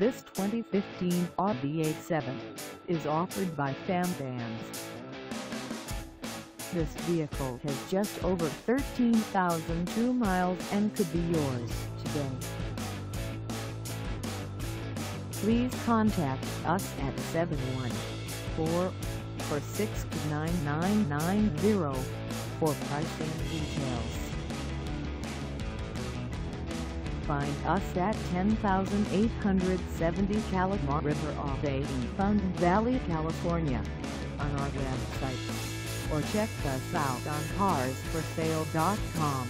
This 2015 Audi A7 is offered by FamVans. This vehicle has just over 13,002 miles and could be yours today. Please contact us at 714-446-9990 for pricing details. Find us at 10870 Kalama River Ave in Fountain Valley, California on our website or check us out on carsforsale.com.